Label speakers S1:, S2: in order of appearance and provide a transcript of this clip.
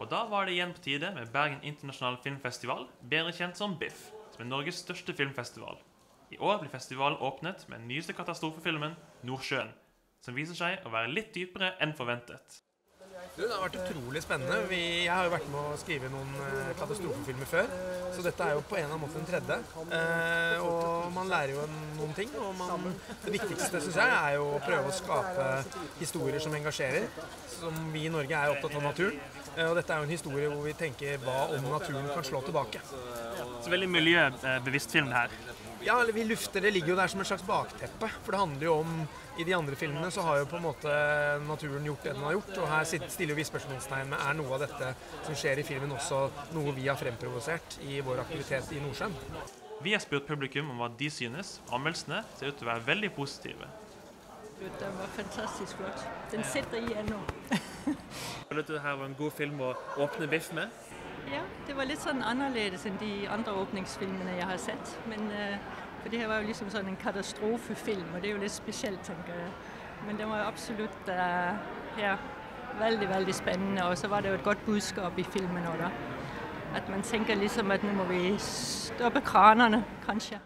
S1: Og da var det igjen på tide med Bergen internasjonale filmfestival, bedre kjent som BIFF, som er Norges største filmfestival. I år blir festivalen åpnet med den nyeste katastrofefilmen 'Nordsjøen', som viser seg å være litt dypere enn forventet.
S2: Du, det har vært utrolig spennende. Vi, jeg har jo vært med å skrive noen eh, katastrofefilmer før, så dette er jo på en eller annen måte den tredje. Eh, og lærer jo en- noen ting. Og man, det viktigste synes jeg er jo å prøve å skape historier som engasjerer. Som vi i Norge er opptatt av naturen. Eh, og dette er jo en historie hvor vi tenker hva om naturen kan slå tilbake.
S1: Så veldig miljøbevisst film her.
S2: Ja, vi lufter det ligger jo der som et slags bakteppe. For det handler jo om I de andre filmene så har jo på en måte naturen gjort det den har gjort. Og her stiller vi spørsmålstegn med er noe av dette som skjer i filmen også noe vi har fremprovosert i vår aktivitet i Nordsjøen.
S1: Vi har spurt publikum om hva de synes, anmeldelsene ser ut til å være veldig positive.
S3: Den var fantastisk flott. Den sitter i ennå.
S1: Føler du det her var en god film å åpne BIFF med?
S3: Ja, det var litt sånn annerledes enn de andre åpningsfilmene jeg har sett. Men, eh, for det her var jo liksom sånn en katastrofefilm, og det er jo litt spesielt, tenker jeg. Men den var absolutt eh, ja, veldig, veldig spennende. Og så var det jo et godt budskap i filmen òg, da. At man tenker liksom at nå må vi stoppe kranene, kanskje.